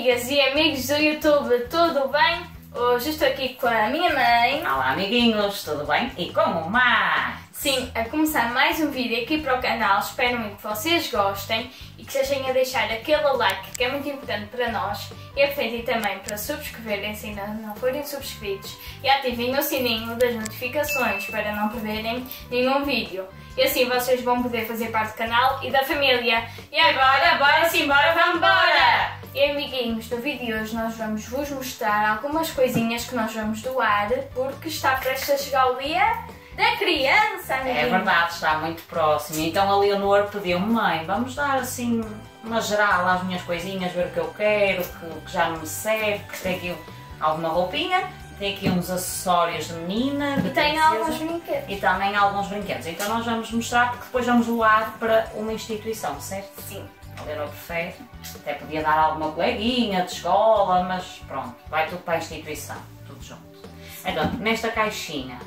amigas e amigos do YouTube, tudo bem? Hoje estou aqui com a minha mãe. Olá amiguinhos, tudo bem? E com o Mar. Sim, a começar mais um vídeo aqui para o canal. Espero muito que vocês gostem e que sejam a deixar aquele like que é muito importante para nós e aproveitem também para subscreverem se ainda não forem subscritos e ativem o sininho das notificações para não perderem nenhum vídeo. E assim vocês vão poder fazer parte do canal e da família. E agora, bora sim, bora, vamos embora! E amiguinhos, no vídeo de hoje nós vamos vos mostrar algumas coisinhas que nós vamos doar porque está prestes a chegar o dia da criança, É amiguinhos. verdade, está muito próximo. Então a Leonor pediu-me, mãe, vamos dar assim uma geral às minhas coisinhas, ver o que eu quero, que, que já me serve, que tem aqui alguma roupinha, tem aqui uns acessórios de menina, de E tem princesa, alguns brinquedos. E também alguns brinquedos. Então nós vamos mostrar porque depois vamos doar para uma instituição, certo? Sim. A prefere. Até podia dar alguma coleguinha de escola, mas pronto, vai tudo para a instituição, tudo junto. Então, nesta caixinha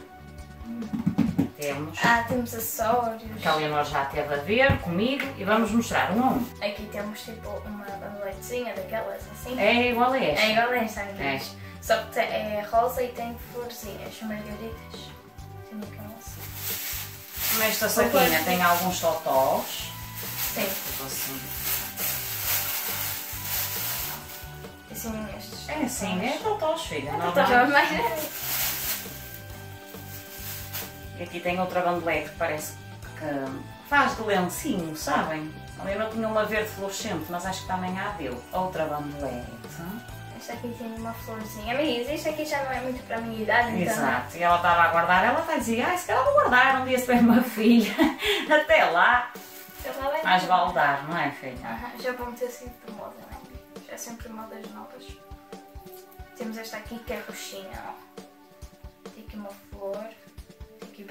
temos Ah, temos acessórios. que a Leonor já teve a ver comigo e vamos mostrar um a um. Aqui temos tipo uma bandeletezinha daquelas assim. É igual a este. É igual a esta. Só que é rosa e tem florzinhas, margaritas. Tem aqui um assim. Nesta saquinha tem alguns totós. Sim, Tipo assim. assim estes. É assim, é totós, filha. Normal. já mais grande. E aqui tem outra bandelete que parece que faz de lencinho, sabem? A Leonor tinha uma verde fluorescente, mas acho que também há dele. Outra bandelete. Esta aqui tem uma florzinha. Amigos, isto aqui já não é muito para a minha idade, então. Exato, e ela estava a guardar, ela vai dizer, ah, se calhar vou guardar um dia se tiver uma filha. Até lá, Eu já levo. mais vale dar, não é, filha? Aham, Já vão meter sempre moda, não é? Já sempre modas novas. Temos esta aqui que é roxinha, ó. Tem aqui uma flor. Aqui.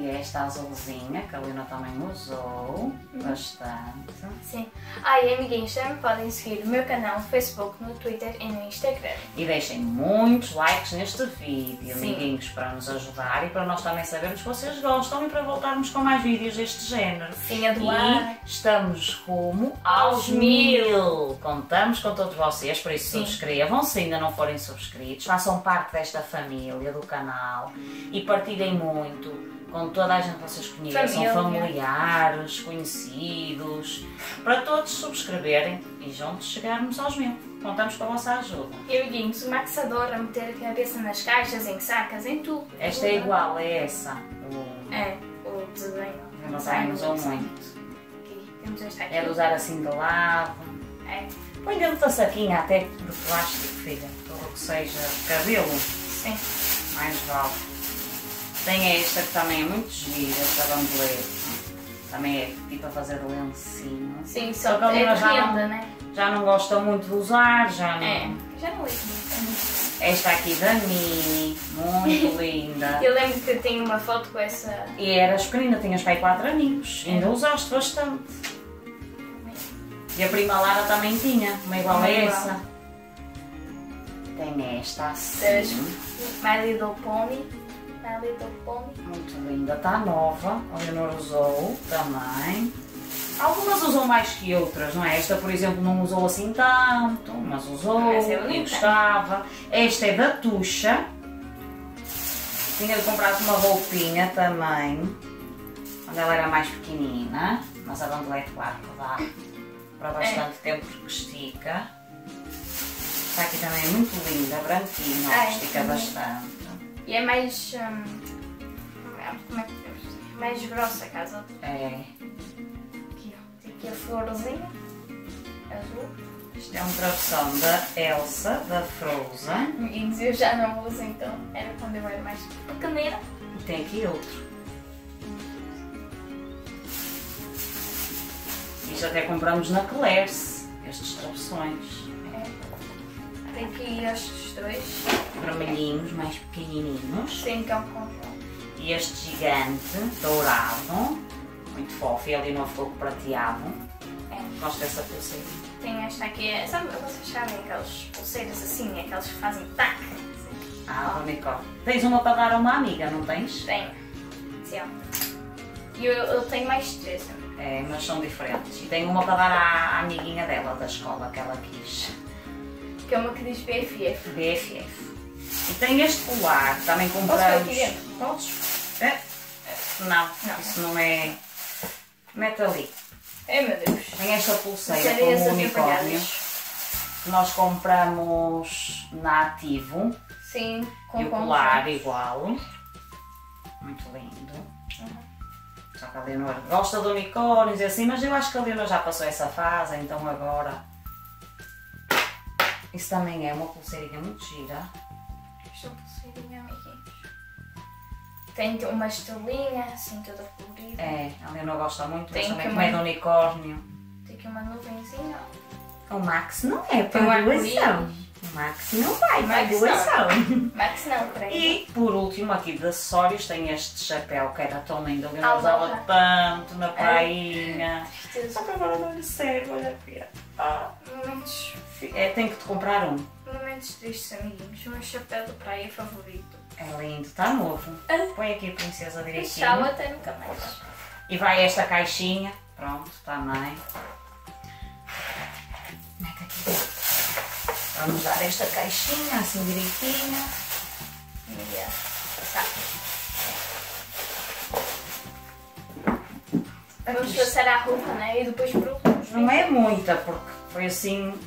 E esta azulzinha, que a Leonor também usou bastante. Sim. Ah, e amiguinhos, também podem seguir o meu canal no Facebook, no Twitter e no Instagram. E deixem muitos likes neste vídeo, Sim. amiguinhos, para nos ajudar e para nós também sabermos que vocês gostam e para voltarmos com mais vídeos deste género. Sim, doar. E estamos rumo Aos mil. mil. Contamos com todos vocês, por isso subscrevam se ainda não forem subscritos. Façam parte desta família, do canal e partilhem muito com toda a gente que vocês conheçam, Família. familiares, conhecidos, para todos subscreverem e juntos chegarmos aos mil. Contamos com a vossa ajuda. E amiguinhos, uma caçadora a meter a cabeça nas caixas, em sacas, em tudo. Esta é igual a essa. O... É, o desenho. Eu não sei, usou muito. Aqui. É de usar assim de lado. É, Põe dentro da saquinha até de plástico, filha. Tudo o que seja cabelo, sim. mais vale. Tem esta que também é muito gira, esta bandelete. Também é tipo a fazer lencinho. Sim, Só que a é Luna já não- renda, né? Já não gosta muito de usar, já não. É, já não ligo muito. Esta aqui da Mini, muito linda. Eu lembro que tenho uma foto com essa. E eras pequenina, tinhas pai 4 aninhos. Ainda usaste bastante. E a prima Lara também tinha, uma igual a Uma igual. essa. Tem esta assim. My Little Pony. Muito linda, está nova. A Leonor usou também. Algumas usam mais que outras, não é? Esta, por exemplo, não usou assim tanto, mas usou Essa é e gostava. Esta é da Tuxa. Tinha-lhe comprado uma roupinha também, quando ela era mais pequenina. Mas a bandelete, claro, que dá para bastante tempo porque estica. Esta aqui também é muito linda, branquinha, Ai, estica bastante. E é mais. hum, como é que podemos dizer? Mais grossa a casa. É. Aqui, ó. Tem aqui a florzinha. Azul. Isto é um travessão da Elsa, da Frozen. Amiguinhos, eu já não uso então. Era quando eu era mais pequenina. E tem aqui outro. Isto até compramos na Claire's, estes travessões. Tem aqui estes dois. Vermelhinhos, mais pequenininhos. Tem que é um conjunto. E este gigante, dourado, muito fofo. E ali ficou com prateado. É. Gosto dessa pulseira. Tem esta aqui, é- sabe, vocês sabem aquelas pulseiras assim, aquelas que fazem tac? Ah, do unicórnio. Tens uma para dar a uma amiga, não tens? Tenho. Sim. E eu, eu tenho mais três. É, mas são diferentes. E tem uma para dar à amiguinha dela da escola que ela quis. Que é uma que diz BFF. BFF. E tem este colar, também compramos. Podes? É? Não, Não. isso não é. Mete ali. Ai meu Deus. Tem esta pulseira com um unicórnio. Nós compramos na Ativo. Sim, com e o colar igual. Muito lindo. Só que a Leonor gosta de unicórnios e assim, mas eu acho que a Leonor já passou essa fase, então agora. Isso também é uma pulseirinha muito gira. Esta pulseirinha, amiguinhos. Tem uma estrelinha, assim, toda colorida. É, a Leonor gosta muito, Tem mas também é de uma- unicórnio. Tem aqui uma nuvenzinha. O Max não é Tem um para arco-íris. doação. O Max não vai para Max não. doação. Max não, creio. E por último, aqui de acessórios, tem este chapéu que era tão lindo. A Leonor Ah, usava tanto na prainha. Tristeza. Só que agora não lhe serve, olha aqui. Ah, Momentos, é, tem que te comprar um. momentos tristes, amiguinhos. O meu chapéu de praia favorito. É lindo, está novo. Ah. Põe aqui a princesa Deixá-lo direitinho. até nunca mais. E vai esta caixinha. Pronto, também. Mete aqui. Vamos dar esta caixinha assim direitinha. Yeah. Tá. Vamos passar à roupa, né? E depois para os Não é muita, porque foi assim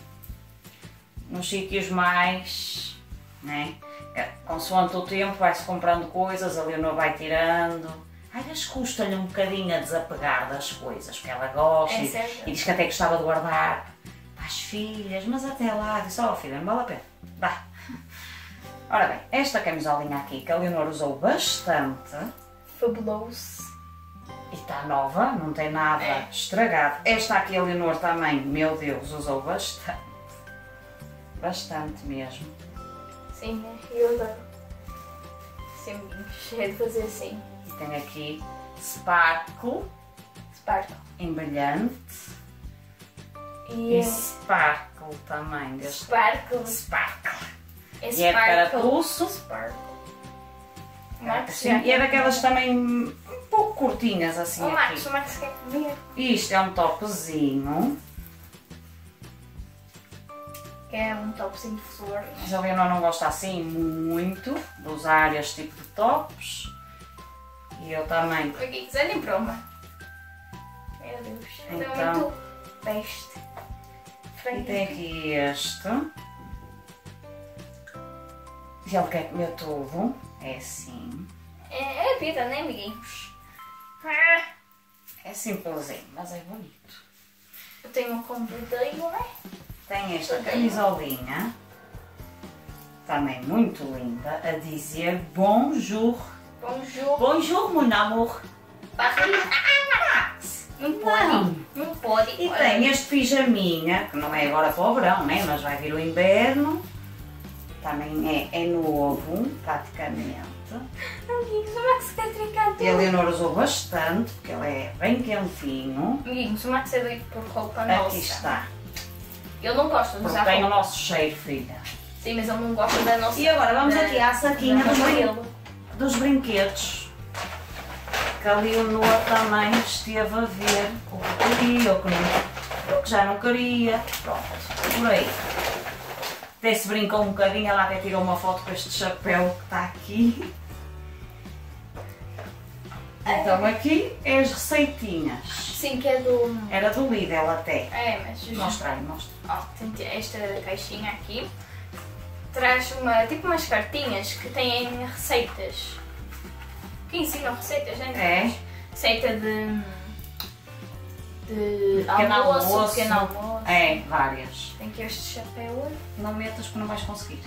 nos sítios mais, né? É, Consoante o tempo vai-se comprando coisas, a Leonor vai tirando. Às vezes custa-lhe um bocadinho a desapegar das coisas, porque ela gosta É e, e diz que até gostava de guardar as filhas, mas até lá disse, oh filha, não vale a pena. Vá. Ora bem, esta camisolinha aqui que a Leonor usou bastante Fabuloso. e está nova, não tem nada É. estragado. Esta aqui a Leonor também, meu Deus, usou bastante. Bastante mesmo. Sim, né? Eu adoro. Sempre cheio de fazer assim. E tem aqui Sparkle Sparkle. em brilhante E e é Sparkle também. Deste Sparkle. Sparkle. É E é de carapuço. Sparkle. Assim, já e é daquelas também um pouco curtinhas assim. O Max, aqui. o Max quer comer. Isto é um topzinho. Quer um topzinho de flor. Mas a Leonor não gosta assim muito de usar este tipo de tops. E eu também. Aqui, olhem para uma. Meu Deus. É Então. Muito beste. E tem aqui este. E ele quer comer tudo. É assim. É, é a vida, né, amiguinhos? É simplesinho, mas é bonito. Eu tenho um completinho, né? Tem esta camisolinha. Também muito linda. A dizer bonjour. Bonjour. Bonjour, mon amour. Barriga. Não pode. Não. Não pode. E tem este pijaminha, que não é agora para o verão, né? mas vai vir o inverno. Também é, é novo, praticamente. Amiguinhos, o Max quer trincar E a Leonor usou bastante, porque ele é bem quentinho. Amiguinhos, o Max é doido por roupa nossa. Aqui está. Eu não gosto de Porque usar tem o nosso cheiro, filha. Sim, mas ele não gosta da nossa. E agora vamos da- aqui à saquinha dos, brin- dos brinquedos. Que a Leonor também esteve a ver o que queria, o que, não, o que já não queria. Pronto, por aí. Até se brincou um bocadinho, ela até tirou uma foto com este chapéu que está aqui. Então aqui é as receitinhas. Sim, que é do. Era do Lidl até. É, mas. Mostra aí, mostra. Tem esta caixinha aqui. Traz uma, tipo umas cartinhas que têm receitas. Que ensinam receitas, né? É. Receita de. de Pequeno almoço, almoço. pequeno almoço. É, várias. Tem aqui este chapéu. Não metas que não vais conseguir.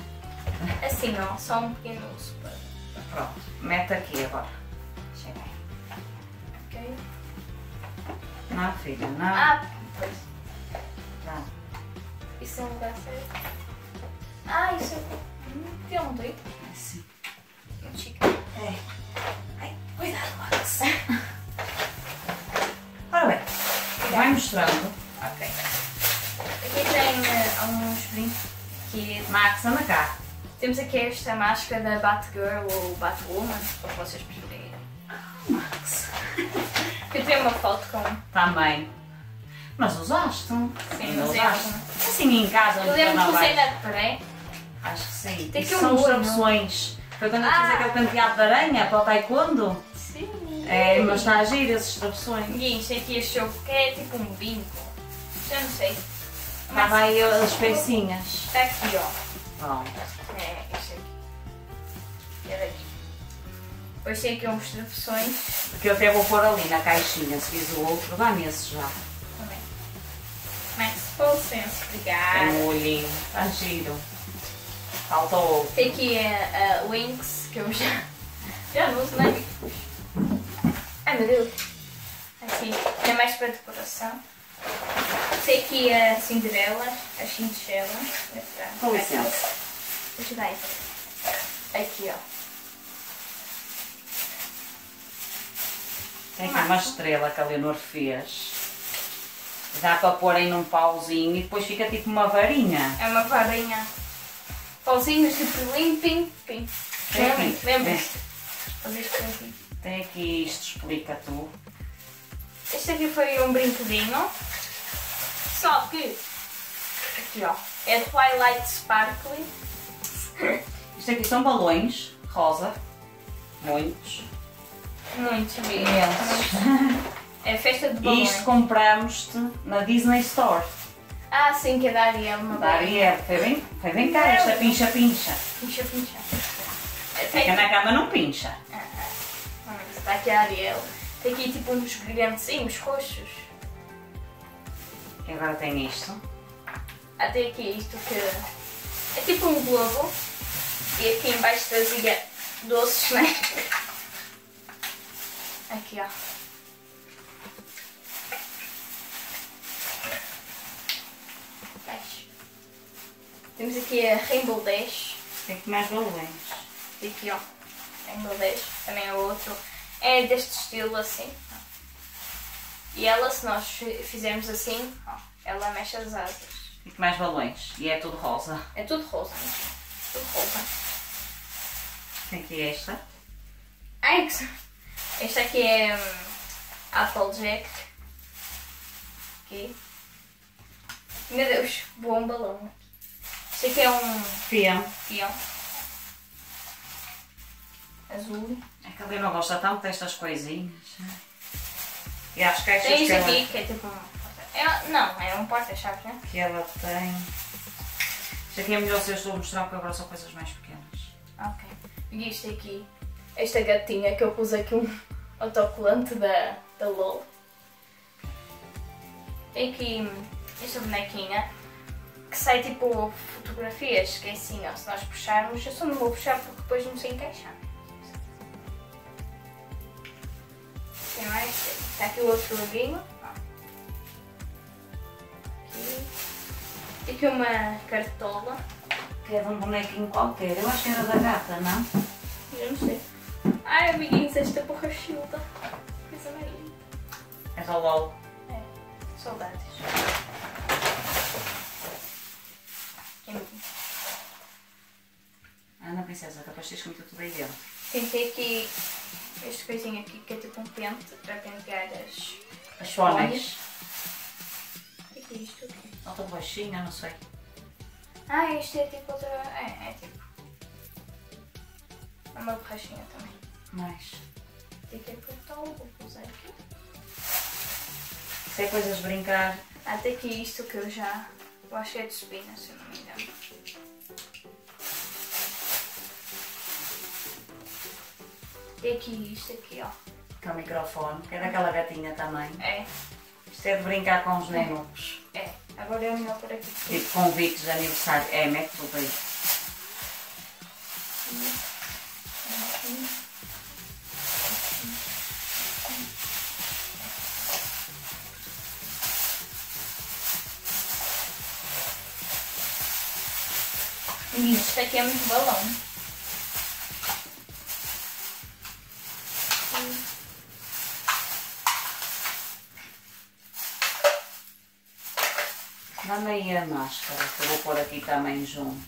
Assim, ó, só um pequeno para. Pronto, mete aqui agora. Chega aí. Ok? Não, filha, não. Ah, pois. Não. Isso é um lugar certo. Ah, isso é. Tem um doido. É assim. Muito chique. É. Max. Ora bem, vai mostrando. Ok. Aqui tem eh, alguns brinquedos. Max, anda cá. Temos aqui esta máscara da Batgirl ou Batwoman, como vocês preferirem. Max. Eu tirei uma foto com. Também. Mas usaste? Sim, Ainda usei usaste? assim em casa, Eu lembro que usei na pré. Acho que sim. Tem que um são molho. opções. Foi quando eu fiz Ah. aquele penteado de aranha para o taekwondo. Sim. É, mas está a giro esses opções. E isto aqui achou que é tipo um bingo. Já não sei. Lá vai as pecinhas. Está aqui, ó. Pronto. É, este aqui. É daqui. Depois tem aqui umas opções. Porque eu até vou pôr ali na caixinha, se fiz o outro, dá-me esse já. Também. Mas, com licença, Tem obrigada. um olhinho, está giro. Falta outro. Tem aqui a, a Winx, que eu já, já não uso, né? Ai meu Deus. Aqui, é mais para decoração. Tem aqui a Cinderela, a Cinderela. Com licença. Deixa eu. Aqui, ó. Tem aqui uma estrela que a Leonor fez. Dá para pôr aí num pauzinho e depois fica tipo uma varinha. É uma varinha. Pauzinhos tipo limpim, pim. Aqui. Lembra-se? Fazer isto aqui. Tem aqui isto, explica tu. Este aqui foi um brinquedinho. Só que. Aqui, ó. É Twilight Sparkly. Isto aqui são balões, rosa. Muitos. Muito bem. Imensos. É festa de E balões. isto compramos-te na Disney Store. Ah, sim, que é da Ariel. Uma Da Ariel. Foi bem, foi bem cara esta pincha-pincha. Pincha, pincha. Fica na cama não pincha. Está aqui a Ariel. Tem aqui tipo uns brilhantezinhos roxos. E agora tem isto. Até aqui isto que é tipo um globo. E aqui embaixo trazia doces, né? Aqui, ó. Baixo. Temos aqui a Rainbow Dash. Tem aqui mais balões. E aqui, ó. Rainbow Dash. Também é outro. É deste estilo assim. E ela, se nós fi- fizermos assim, ela mexe as asas. Tem aqui mais balões. E é tudo rosa. É tudo rosa, né? Tudo rosa. Tem aqui esta. Ai, que... Este aqui é hum, Applejack. Aqui. Meu Deus, um balão. Este aqui é um Peão. peão. Azul. É que ele não gosta tanto destas coisinhas. E as caixas Tem que este ela, aqui que é tipo um... porta- É, não, é um porta-chaves, né? que ela tem. Isto aqui é melhor se eu estou a mostrar porque agora são coisas mais pequenas. Ok. E isto aqui, esta gatinha que eu pus aqui um autocolante da, da LOL. Tem aqui esta bonequinha que sai tipo fotografias, que é assim, ó, se nós puxarmos, eu só não vou puxar porque depois não sei encaixar. Mais? Está aqui o outro joguinho. ó. Aqui. Aqui uma cartola. Que é de um bonequinho qualquer. Eu acho que era da gata, não? Eu não sei. Ai, amiguinhos, esta borrachilda. Coisa mais linda. É da LOL. É, saudades. Tem, Ana Princesa, depois tens comido tudo aí dentro. Tem aqui este coisinho aqui que é tipo um pente para pentear as. As fones. O que é isto aqui? Outra baixinha, não sei. Ah, isto é tipo outra. É, é tipo. É uma borrachinha também. Mais. Tem que apertar, vou usar aqui. Se é coisas de brincar. Tem aqui isto que eu já. Eu acho que é de espina, se eu não me engano. Tem aqui isto aqui, ó. Que é o microfone. Que é daquela gatinha também. É, Isto é de brincar com os nenucos. é. Agora é o melhor por aqui. Tipo convites de aniversário. É, mete tudo aí. E isto aqui é muito balão. Aí a máscara, que eu vou pôr aqui também junto.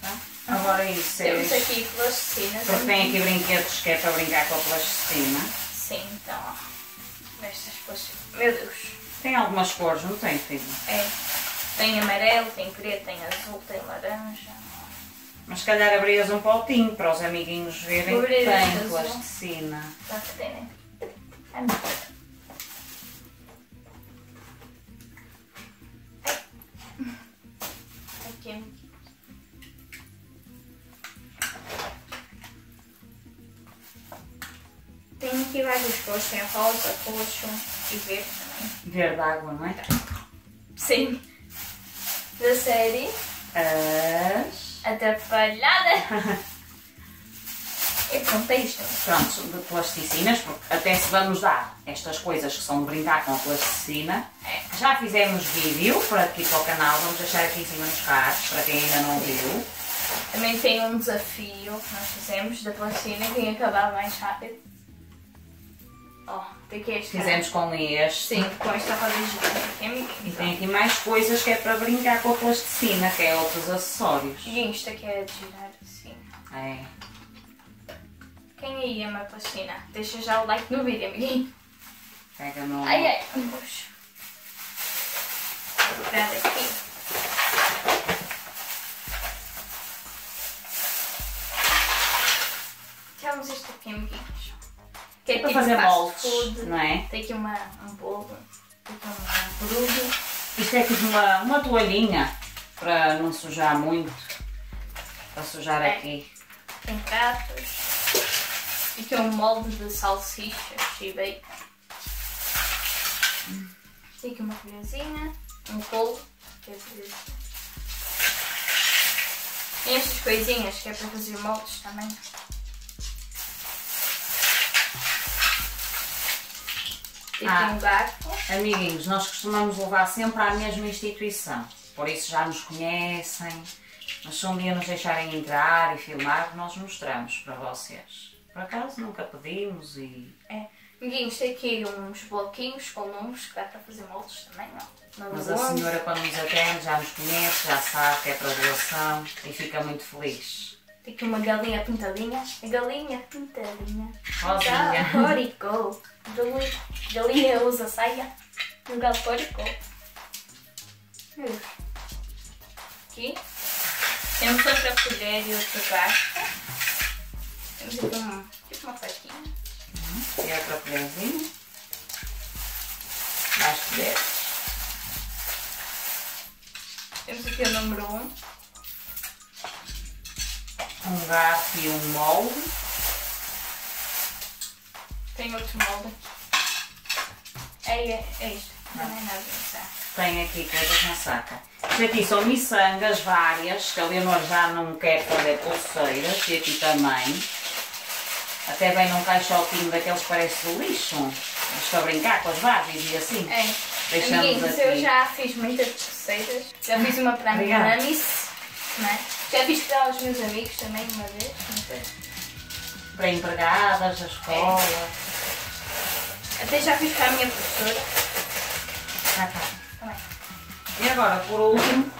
Tá? Agora isso é. Temos aqui plasticina. Porque tem aqui brinquedos que é para brincar com a plasticina. Sim, então, ó. Nestas plastinas. Meu Deus. Tem algumas cores, não tem, filho? É. Tem amarelo, tem preto, tem azul, tem laranja. Mas se calhar abrias um potinho para os amiguinhos verem que tem plasticina. Tá que tem, né? Deus. Ai. Aqui, amiguinhos. Tem aqui vários cores, tem rosa, roxo e verde também. Verde água, não é? Sim. Da série As. Atrapalhada. e pronto, é isto. Pronto, de plasticinas, porque até se vamos dar estas coisas que são de brincar com a plasticina. É. Já fizemos vídeo para aqui para o canal, vamos deixar aqui em cima nos cards, para quem ainda não viu. Também tem um desafio que nós fizemos da plasticina, quem acabar mais rápido. Ó, tem que este. Fizemos com este. Sim, com esta gigante aqui, E tem aqui mais coisas que é para brincar com a plasticina, que é outros acessórios. E isto aqui é de girar assim. É. Quem aí ama plasticina? Deixa já o like no vídeo, amiguinho. Pega no. Ai, ai, puxa. Que é fazer moldes, não é? Tem aqui uma, um tem aqui um brudo. Isto é tipo uma, uma toalhinha para não sujar muito. Para sujar É. aqui. Tem pratos. E aqui um molde de salsichas e bacon. Tem aqui uma colherzinha, um colo, que é estas coisinhas que é para fazer moldes também. Tem aqui Ah. um garfo. Amiguinhos, nós costumamos levar sempre à mesma instituição. Por isso já nos conhecem. Mas se um dia nos deixarem entrar e filmar, nós mostramos para vocês. Por acaso nunca pedimos e. É. Amiguinhos, tem aqui uns bloquinhos com números que dá para fazer moldes também, não? Número Mas a 11. senhora quando nos atende já nos conhece, já sabe que é para doação e fica muito feliz. Tem aqui uma galinha pintadinha. A galinha pintadinha. Rosinha. Galicou. Galinha, usa saia. Um galicou. Meu Deus. Aqui. Temos outra colher e outro garfo. Temos aqui um, tipo uma faquinha. E outra colherzinha. Mais colheres. Temos aqui o número 1. Um garfo e um molde. Tem outro molde. É, é, é isto. Não é nada. Tem aqui coisas na saca. Isto aqui são miçangas várias, que a Leonor já não quer fazer pulseiras, e aqui também. Até vem num caixotinho daqueles que parece do lixo. Mas para brincar com as Barbies e assim. É. Deixamos Amiguinhos, aqui. eu já fiz muitas receitas. Já fiz uma para a minha. Namis, né? Já fiz para os meus amigos também uma vez. não sei. Para empregadas, da escola. Até já fiz para a minha professora Ah, tá. também. E agora, por último,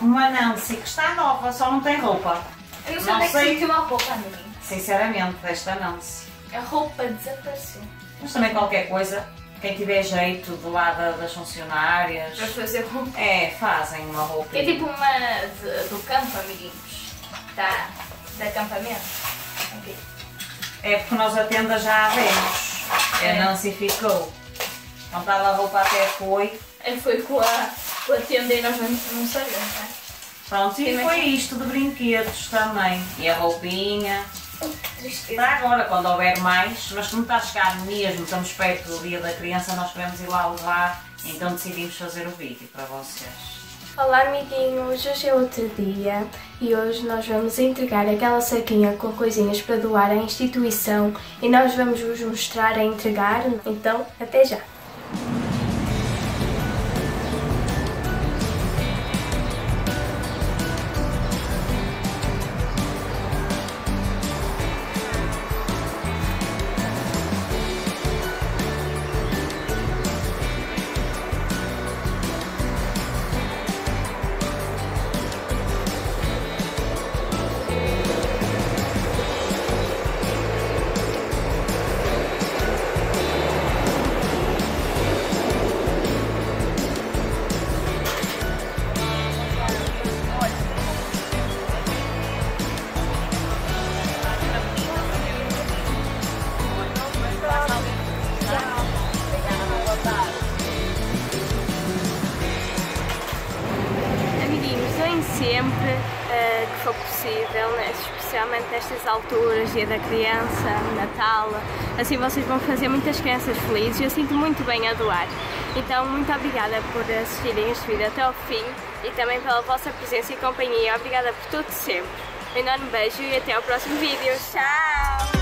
uma Nancy que está nova, só não tem roupa. Eu não sei Não onde é que se meteu a roupa, amiguinho. Sinceramente, desta Nancy. A roupa desapareceu. Mas também qualquer coisa, quem tiver jeito do lado das funcionárias. Para fazer roupa. É, fazem uma roupa. É tipo uma de- do campo, amiguinhos. Da, de acampamento. Ok. É porque nós a tenda já a vemos. É. A Nancy ficou. Então tal a roupa até foi. Ele foi com a, com a tenda e nós não, não sabemos, não é? Pronto, e foi isto de brinquedos também. E a roupinha. Tristeza. Para agora, quando houver mais, mas como está a chegar mesmo, estamos perto do dia da criança, nós queremos ir lá levar, então decidimos fazer o vídeo para vocês. Olá amiguinhos, hoje é outro dia e hoje nós vamos entregar aquela saquinha com coisinhas para doar à instituição e nós vamos vos mostrar a entregar, então até já! Possível, né? especialmente nestas alturas, dia da criança, Natal. Assim vocês vão fazer muitas crianças felizes e eu sinto muito bem a doar. Então, muito obrigada por assistirem este vídeo até ao fim e também pela vossa presença e companhia. Obrigada por tudo sempre. Um enorme beijo e até ao próximo vídeo. Tchau!